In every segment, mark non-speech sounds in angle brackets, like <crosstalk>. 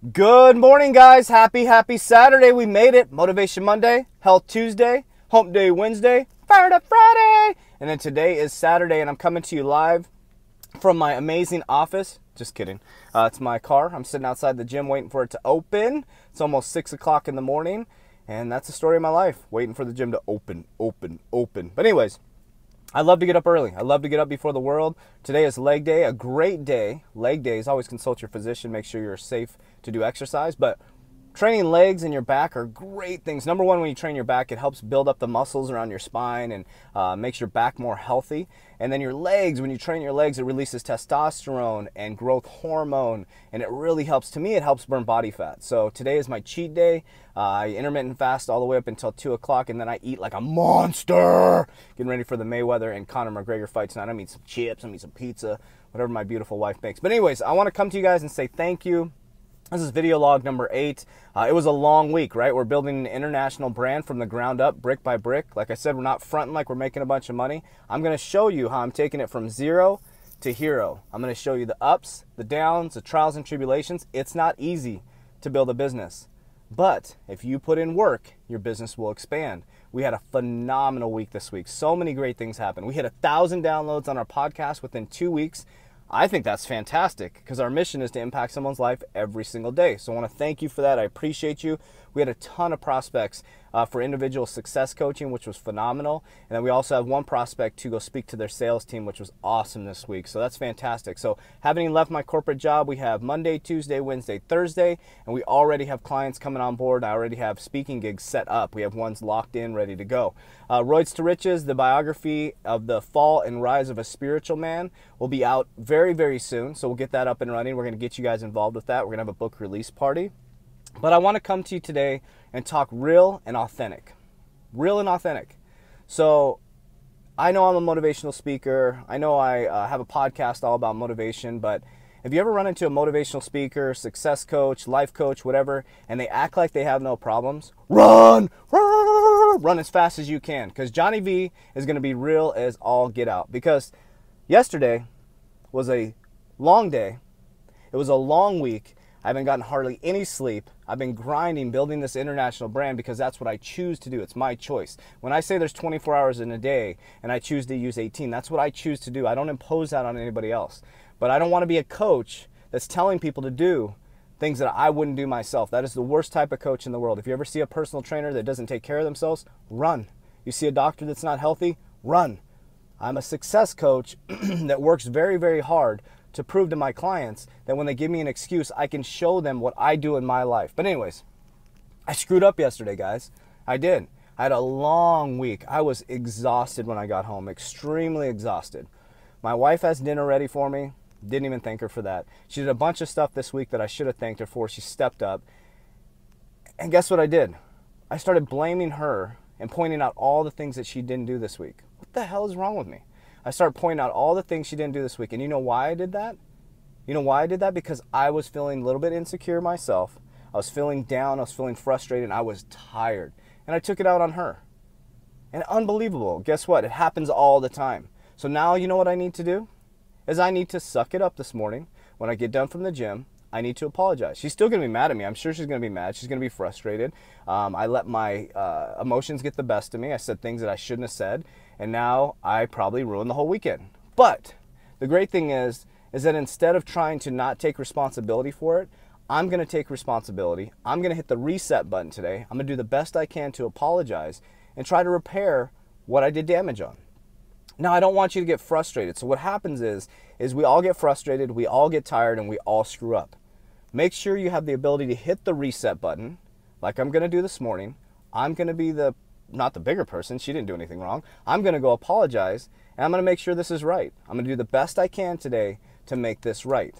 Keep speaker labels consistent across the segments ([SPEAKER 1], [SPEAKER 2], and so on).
[SPEAKER 1] Good morning, guys. Happy, happy Saturday. We made it. Motivation Monday, Health Tuesday, Hump Day Wednesday, Fired Up Friday. And then today is Saturday, and I'm coming to you live from my amazing office. Just kidding. Uh, it's my car. I'm sitting outside the gym waiting for it to open. It's almost 6 o'clock in the morning, and that's the story of my life. Waiting for the gym to open, open, open. But, anyways, I love to get up early. I love to get up before the world. Today is leg day, a great day. Leg days, always consult your physician, make sure you're safe to do exercise. But training legs and your back are great things. Number one, when you train your back, it helps build up the muscles around your spine and uh, makes your back more healthy. And then your legs, when you train your legs, it releases testosterone and growth hormone, and it really helps. To me, it helps burn body fat. So today is my cheat day. Uh, I intermittent fast all the way up until two o'clock, and then I eat like a monster. Getting ready for the Mayweather and Conor McGregor fight tonight. I'm some chips. I'm some pizza, whatever my beautiful wife makes. But anyways, I want to come to you guys and say thank you this is video log number eight. Uh, it was a long week, right? We're building an international brand from the ground up, brick by brick. Like I said, we're not fronting like we're making a bunch of money. I'm going to show you how I'm taking it from zero to hero. I'm going to show you the ups, the downs, the trials and tribulations. It's not easy to build a business. But if you put in work, your business will expand. We had a phenomenal week this week. So many great things happened. We hit a thousand downloads on our podcast within two weeks. I think that's fantastic because our mission is to impact someone's life every single day. So I want to thank you for that. I appreciate you. We had a ton of prospects uh, for individual success coaching, which was phenomenal. And then we also have one prospect to go speak to their sales team, which was awesome this week. So that's fantastic. So having left my corporate job, we have Monday, Tuesday, Wednesday, Thursday, and we already have clients coming on board. I already have speaking gigs set up. We have ones locked in, ready to go. Uh, Roids to Riches, the biography of the fall and rise of a spiritual man, will be out very, very soon. So we'll get that up and running. We're going to get you guys involved with that. We're going to have a book release party. But I want to come to you today and talk real and authentic. Real and authentic. So I know I'm a motivational speaker. I know I uh, have a podcast all about motivation, but if you ever run into a motivational speaker, success coach, life coach, whatever, and they act like they have no problems, run, run, run as fast as you can because Johnny V is going to be real as all get out. Because yesterday was a long day, it was a long week, I haven't gotten hardly any sleep. I've been grinding, building this international brand because that's what I choose to do. It's my choice. When I say there's 24 hours in a day and I choose to use 18, that's what I choose to do. I don't impose that on anybody else. But I don't want to be a coach that's telling people to do things that I wouldn't do myself. That is the worst type of coach in the world. If you ever see a personal trainer that doesn't take care of themselves, run. You see a doctor that's not healthy, run. I'm a success coach <clears throat> that works very, very hard to prove to my clients that when they give me an excuse, I can show them what I do in my life. But, anyways, I screwed up yesterday, guys. I did. I had a long week. I was exhausted when I got home, extremely exhausted. My wife has dinner ready for me. Didn't even thank her for that. She did a bunch of stuff this week that I should have thanked her for. She stepped up. And guess what I did? I started blaming her and pointing out all the things that she didn't do this week. What the hell is wrong with me? I started pointing out all the things she didn't do this week. And you know why I did that? You know why I did that? Because I was feeling a little bit insecure myself. I was feeling down. I was feeling frustrated. And I was tired. And I took it out on her. And unbelievable. Guess what? It happens all the time. So now you know what I need to do? Is I need to suck it up this morning when I get done from the gym. I need to apologize. She's still going to be mad at me. I'm sure she's going to be mad. She's going to be frustrated. Um, I let my uh, emotions get the best of me. I said things that I shouldn't have said and now I probably ruined the whole weekend. But the great thing is, is that instead of trying to not take responsibility for it, I'm going to take responsibility. I'm going to hit the reset button today. I'm going to do the best I can to apologize and try to repair what I did damage on. Now, I don't want you to get frustrated. So what happens is is we all get frustrated, we all get tired and we all screw up. Make sure you have the ability to hit the reset button like I'm going to do this morning. I'm going to be the not the bigger person. She didn't do anything wrong. I'm going to go apologize and I'm going to make sure this is right. I'm going to do the best I can today to make this right.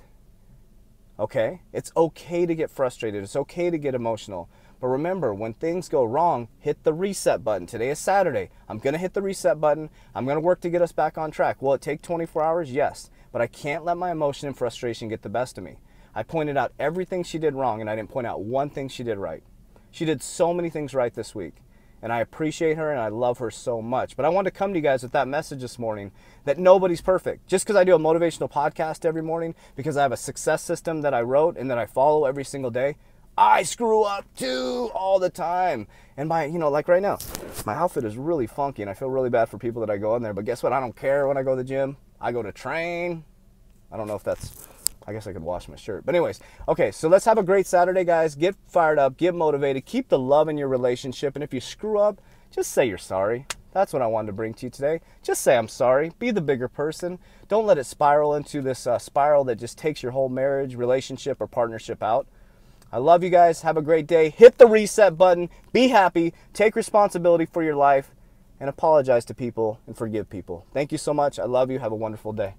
[SPEAKER 1] Okay? It's okay to get frustrated. It's okay to get emotional. But remember, when things go wrong, hit the reset button. Today is Saturday. I'm going to hit the reset button. I'm going to work to get us back on track. Will it take 24 hours? Yes. But I can't let my emotion and frustration get the best of me. I pointed out everything she did wrong and I didn't point out one thing she did right. She did so many things right this week. and I appreciate her and I love her so much. But I wanted to come to you guys with that message this morning that nobody's perfect. Just because I do a motivational podcast every morning, because I have a success system that I wrote and that I follow every single day, I screw up too all the time. And my, you know, like right now, my outfit is really funky and I feel really bad for people that I go in there. But guess what? I don't care when I go to the gym. I go to train. I don't know if that's I guess I could wash my shirt. But anyways, okay, so let's have a great Saturday, guys. Get fired up, get motivated, keep the love in your relationship, and if you screw up, just say you're sorry. That's what I wanted to bring to you today. Just say I'm sorry. Be the bigger person. Don't let it spiral into this uh, spiral that just takes your whole marriage, relationship, or partnership out. I love you guys. Have a great day. Hit the reset button. Be happy. Take responsibility for your life and apologize to people and forgive people. Thank you so much. I love you. Have a wonderful day.